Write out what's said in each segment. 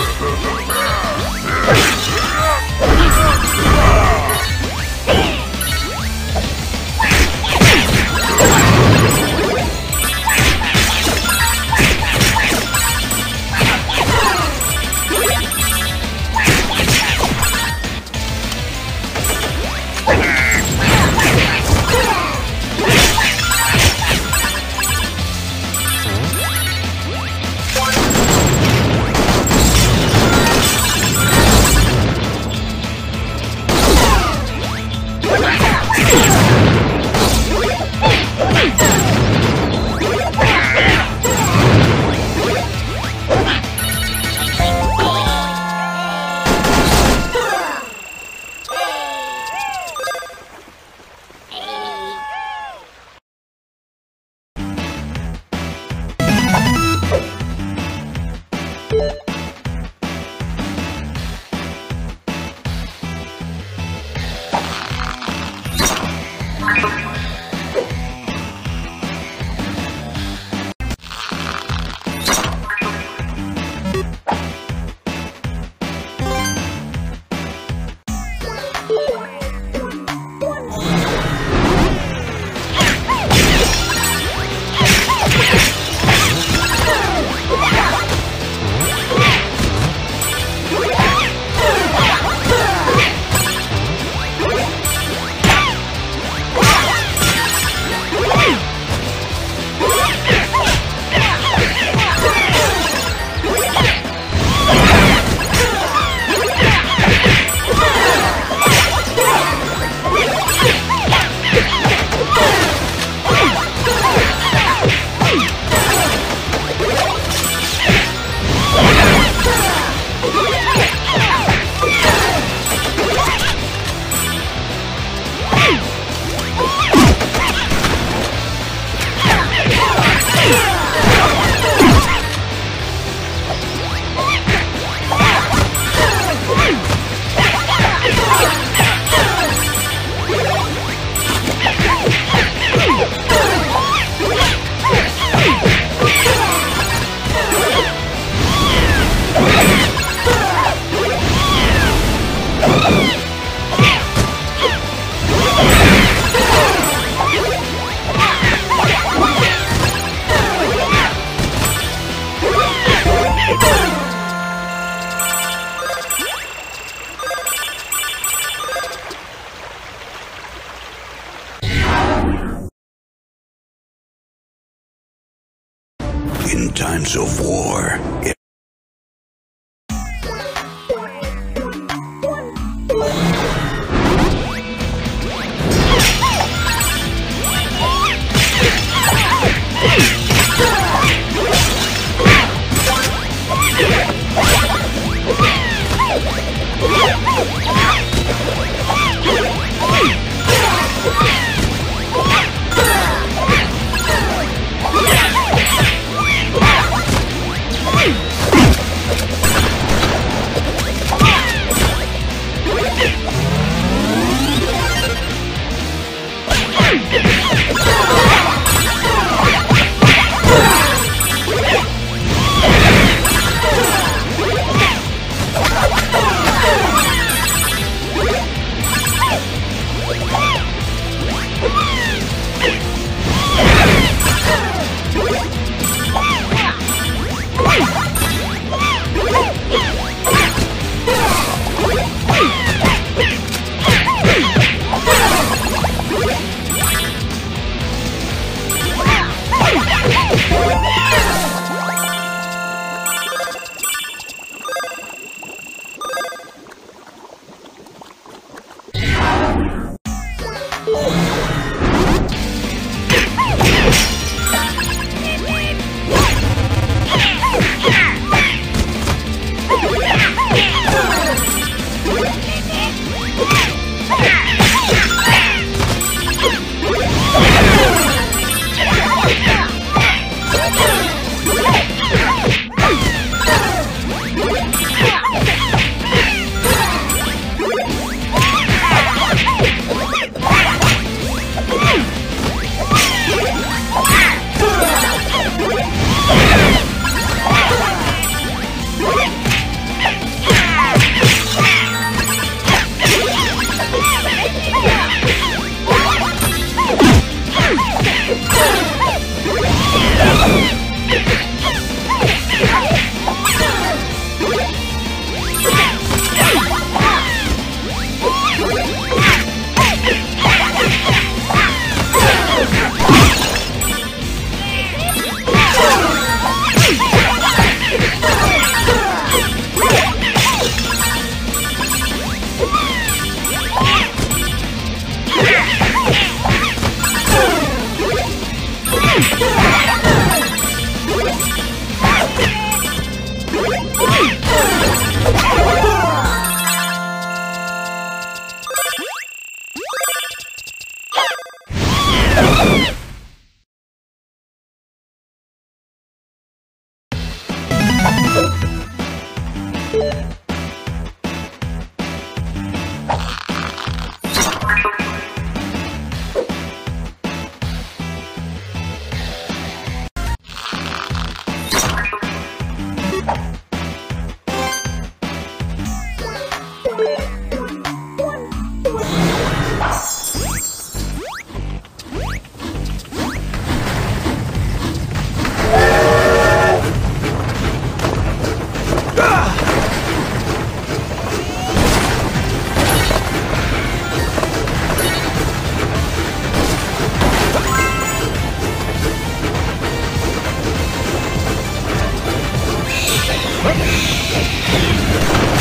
Ha ha ha! in times of war. Whoops.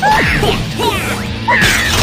Ha ha!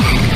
Ah!